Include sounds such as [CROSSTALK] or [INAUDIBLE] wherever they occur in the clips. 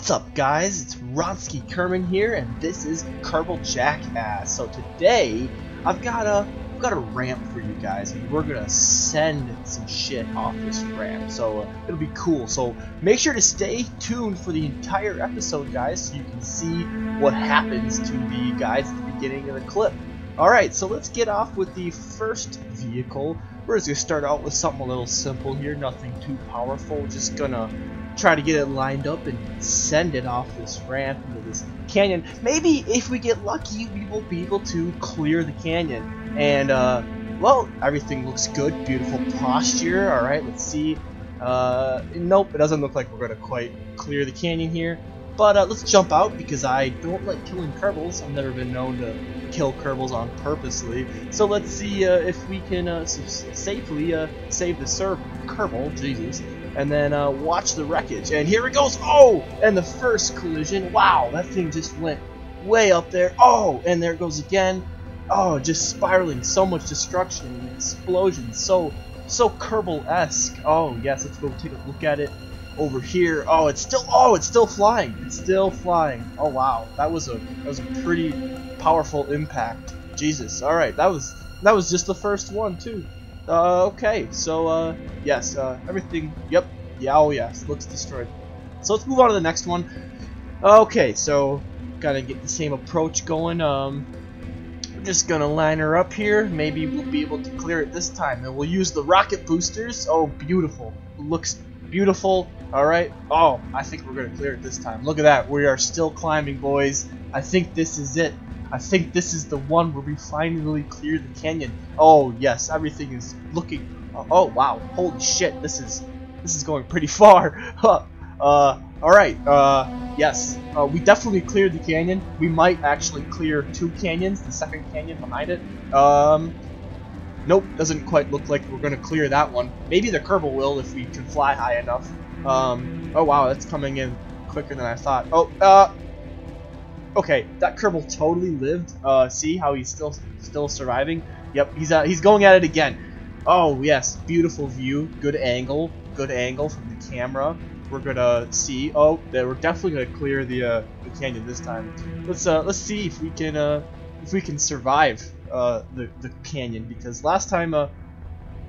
What's up guys, it's Ronsky Kerman here and this is Kerbal Jackass. So today, I've got a, I've got a ramp for you guys and we're gonna send some shit off this ramp. So uh, it'll be cool. So make sure to stay tuned for the entire episode guys so you can see what happens to the guys at the beginning of the clip. Alright, so let's get off with the first vehicle. We're just gonna start out with something a little simple here, nothing too powerful, just gonna try to get it lined up and send it off this ramp into this canyon. Maybe if we get lucky, we will be able to clear the canyon. And, uh, well, everything looks good. Beautiful posture. Alright, let's see. Uh, nope, it doesn't look like we're to quite clear the canyon here. But uh, let's jump out because I don't like killing Kerbals. I've never been known to kill Kerbals on purposely. So let's see uh, if we can uh, safely uh, save the Sir Kerbal, Jesus, and then uh, watch the wreckage. And here it goes. Oh, and the first collision. Wow, that thing just went way up there. Oh, and there it goes again. Oh, just spiraling. So much destruction and explosion. So, so Kerbal-esque. Oh, yes, let's go take a look at it over here. Oh, it's still oh, it's still flying. It's still flying. Oh wow, that was a that was a pretty powerful impact. Jesus. All right, that was that was just the first one too. Uh, okay, so uh, yes, uh, everything. Yep. Yeah. Oh yes, looks destroyed. So let's move on to the next one. Okay, so gotta get the same approach going. Um, we're just gonna line her up here. Maybe we'll be able to clear it this time, and we'll use the rocket boosters. Oh, beautiful! Looks beautiful. Alright. Oh, I think we're going to clear it this time. Look at that. We are still climbing, boys. I think this is it. I think this is the one where we finally clear the canyon. Oh, yes. Everything is looking... Uh, oh, wow. Holy shit. This is... This is going pretty [LAUGHS] far. [LAUGHS] uh, alright. Uh, yes. Uh, we definitely cleared the canyon. We might actually clear two canyons. The second canyon behind it. Um... Nope, doesn't quite look like we're going to clear that one. Maybe the Kerbal will if we can fly high enough. Um, oh wow, that's coming in quicker than I thought. Oh, uh, okay, that Kerbal totally lived. Uh, see how he's still still surviving? Yep, he's uh, he's going at it again. Oh yes, beautiful view, good angle, good angle from the camera. We're gonna see. Oh, we're definitely gonna clear the uh, the canyon this time. Let's uh, let's see if we can uh, if we can survive uh, the the canyon because last time uh,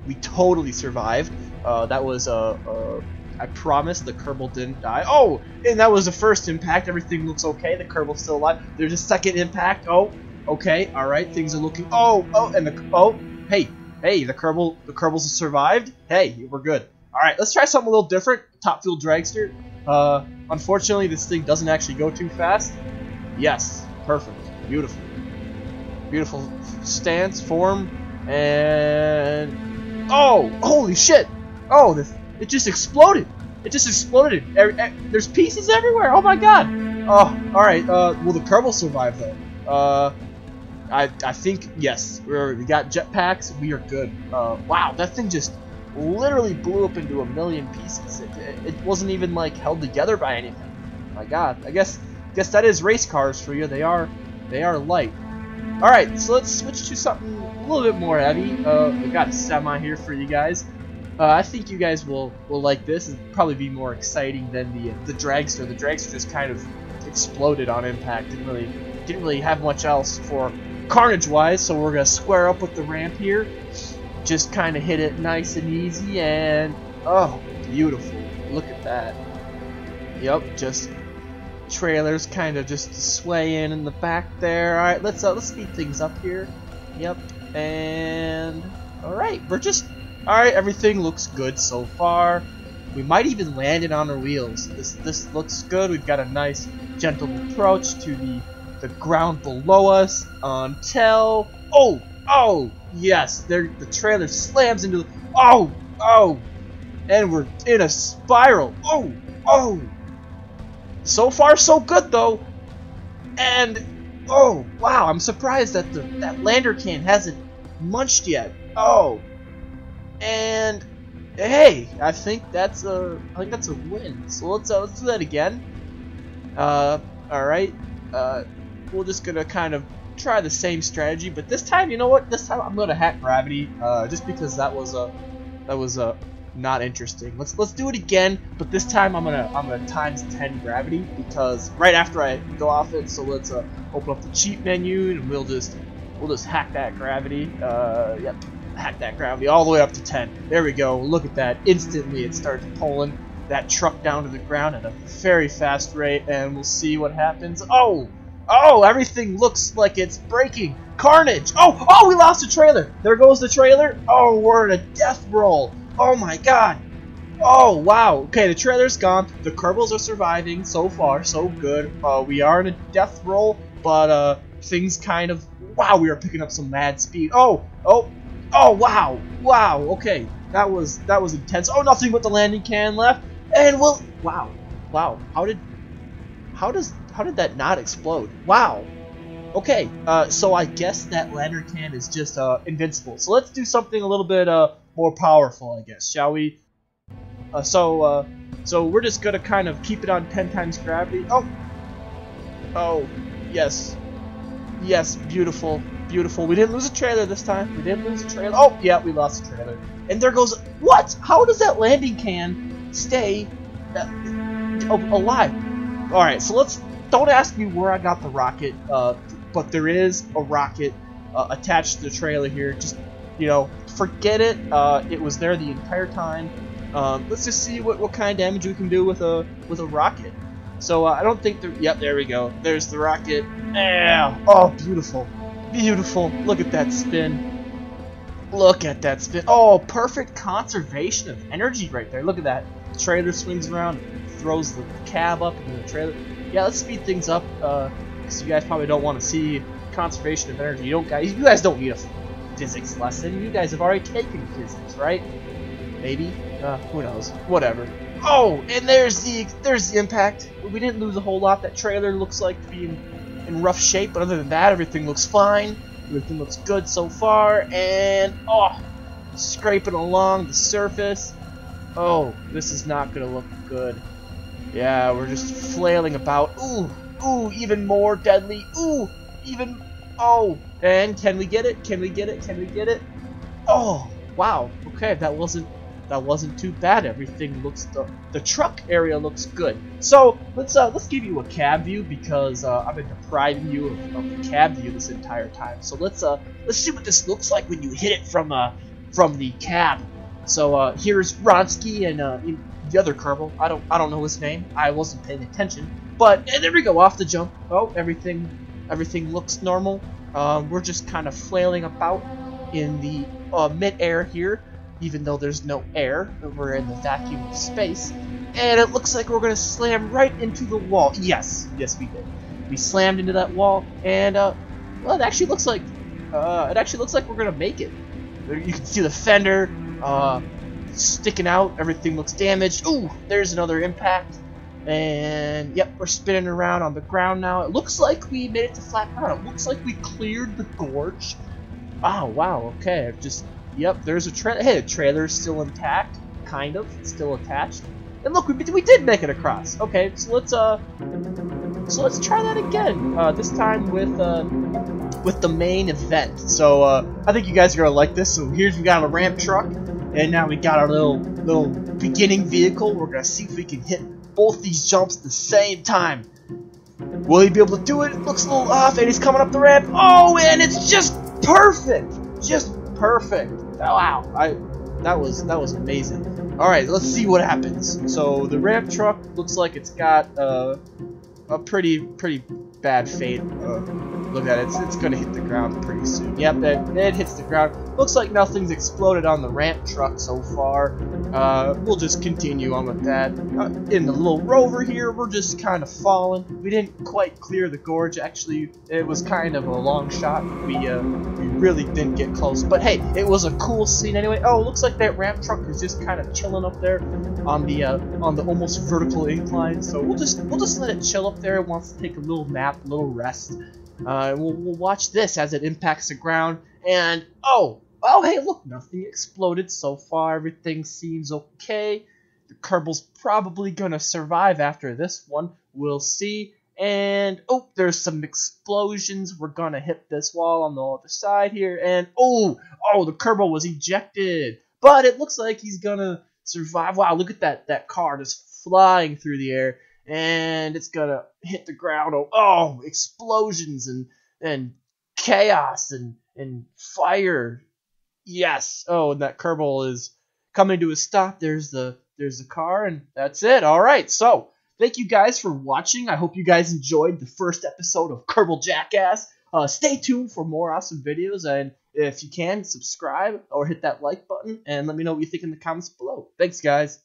we totally survived. Uh, that was uh, uh I promise the Kerbal didn't die. Oh, and that was the first impact. Everything looks okay. The Kerbal's still alive. There's a second impact. Oh, okay. All right. Things are looking. Oh, oh, and the oh, hey, hey, the Kerbal, the Kerbals have survived. Hey, we're good. All right, let's try something a little different. Top Fuel Dragster. Uh, unfortunately, this thing doesn't actually go too fast. Yes, perfect, beautiful, beautiful stance, form, and oh, holy shit! Oh, this it just exploded. It just exploded. There's pieces everywhere. Oh my god. Oh, all right. Uh, will the Kerbal survive though? Uh, I I think yes. We're, we got jetpacks. We are good. Uh, wow, that thing just literally blew up into a million pieces. It, it, it wasn't even like held together by anything. My god. I guess guess that is race cars for you. They are they are light. All right, so let's switch to something a little bit more heavy. Uh, we got a semi here for you guys. Uh, I think you guys will will like this. It'll probably be more exciting than the the dragster. The dragster just kind of exploded on impact. Didn't really didn't really have much else for carnage wise. So we're gonna square up with the ramp here. Just kind of hit it nice and easy, and oh, beautiful! Look at that. Yep, just trailers kind of just swaying in in the back there. All right, let's uh, let's speed things up here. Yep, and all right, we're just Alright, everything looks good so far. We might even land it on our wheels. This this looks good. We've got a nice gentle approach to the the ground below us until oh oh yes there the trailer slams into the oh oh and we're in a spiral oh oh so far so good though and oh wow I'm surprised that the that lander can hasn't munched yet oh and hey, I think that's a I think that's a win. So let's uh, let's do that again. Uh, all right. Uh, we're just gonna kind of try the same strategy, but this time, you know what? This time I'm gonna hack gravity. Uh, just because that was a that was a not interesting. Let's let's do it again, but this time I'm gonna I'm gonna times 10 gravity because right after I go off it. So let's uh, open up the cheat menu and we'll just we'll just hack that gravity. Uh, yep, hack that gravity all the way up to 10. There we go. Look at that. Instantly it starts pulling that truck down to the ground at a very fast rate, and we'll see what happens. Oh, oh, everything looks like it's breaking. Carnage! Oh, oh, we lost the trailer. There goes the trailer. Oh, we're in a death roll. Oh my god. Oh, wow. Okay, the trailer's gone. The Kerbals are surviving. So far, so good. Uh, we are in a death roll, but uh, things kind of... Wow, we are picking up some mad speed. Oh, oh, oh, wow. Wow, okay. That was that was intense. Oh, nothing but the landing can left. And we'll... Wow. Wow. How did... How does... How did that not explode? Wow. Okay, uh, so I guess that lander can is just uh, invincible. So let's do something a little bit uh, more powerful, I guess, shall we? Uh, so, uh, so we're just gonna kind of keep it on 10 times gravity. Oh, oh, yes, yes, beautiful, beautiful. We didn't lose a trailer this time. We didn't lose a trailer. Oh, yeah, we lost a trailer. And there goes what? How does that landing can stay uh, alive? All right, so let's. Don't ask me where I got the rocket. Uh, but there is a rocket uh, attached to the trailer here. Just, you know, forget it. Uh, it was there the entire time. Um, let's just see what, what kind of damage we can do with a with a rocket. So uh, I don't think there. Yep, there we go. There's the rocket. Yeah. Oh, beautiful, beautiful. Look at that spin. Look at that spin. Oh, perfect conservation of energy right there. Look at that. The trailer swings around, throws the cab up into the trailer. Yeah, let's speed things up. Uh, because you guys probably don't want to see conservation of energy. You don't guys, you guys don't need a physics lesson. You guys have already taken physics, right? Maybe. Uh, who knows? Whatever. Oh, and there's the there's the impact. We didn't lose a whole lot. That trailer looks like to be in, in rough shape, but other than that, everything looks fine. Everything looks good so far. And oh, scraping along the surface. Oh, this is not gonna look good. Yeah, we're just flailing about. Ooh, Ooh, even more deadly. Ooh, even... Oh, and can we get it? Can we get it? Can we get it? Oh, wow. Okay, that wasn't that wasn't too bad. Everything looks the the truck area looks good. So let's uh let's give you a cab view because uh, I've been depriving you of, of the cab view this entire time. So let's uh let's see what this looks like when you hit it from uh from the cab. So uh here's Ronsky and uh the other Kerbal. I don't I don't know his name. I wasn't paying attention. But there we go, off the jump. Oh, everything, everything looks normal. Um, we're just kind of flailing about in the uh, mid-air here, even though there's no air. We're in the vacuum of space, and it looks like we're gonna slam right into the wall. Yes, yes, we did. We slammed into that wall, and uh, well, it actually looks like uh, it actually looks like we're gonna make it. You can see the fender uh, sticking out. Everything looks damaged. Ooh, there's another impact. And yep, we're spinning around on the ground now. It looks like we made it to flat ground. It looks like we cleared the gorge. Oh wow, okay. I've just yep, there's a trailer. Hey, the trailer's still intact, kind of, still attached. And look, we, we did make it across. Okay, so let's uh, so let's try that again. Uh, this time with uh, with the main event. So uh, I think you guys are gonna like this. So here's we got a ramp truck, and now we got our little little beginning vehicle. We're gonna see if we can hit both these jumps at the same time. Will he be able to do it? It looks a little off, and he's coming up the ramp. Oh, and it's just perfect, just perfect. Oh, wow, I that was that was amazing. All right, let's see what happens. So the ramp truck looks like it's got uh, a pretty pretty bad fate. Uh, look at it, it's, it's gonna hit the ground pretty soon. Yep, it, it hits the ground. Looks like nothing's exploded on the ramp truck so far. Uh, we'll just continue on with that. Uh, in the little rover here, we're just kind of falling. We didn't quite clear the gorge. Actually, it was kind of a long shot. We, uh, we really didn't get close. But hey, it was a cool scene anyway. Oh, looks like that ramp truck is just kind of chilling up there on the uh, on the almost vertical incline. So we'll just we'll just let it chill up there. It wants to take a little nap, a little rest. Uh, we'll, we'll watch this as it impacts the ground. And oh, oh, hey, look, nothing exploded so far. Everything seems okay. The Kerbal's probably gonna survive after this one. We'll see. And, oh, there's some explosions. We're gonna hit this wall on the other side here. And, oh, oh, the Kerbal was ejected. But it looks like he's gonna survive. Wow, look at that that car just flying through the air, and it's gonna hit the ground. Oh, oh explosions and and chaos and and fire. Yes. Oh, and that Kerbal is coming to a stop. There's the there's the car, and that's it. All right. So thank you guys for watching. I hope you guys enjoyed the first episode of Kerbal Jackass. Uh, stay tuned for more awesome videos, and if you can, subscribe or hit that like button, and let me know what you think in the comments below. Thanks, guys.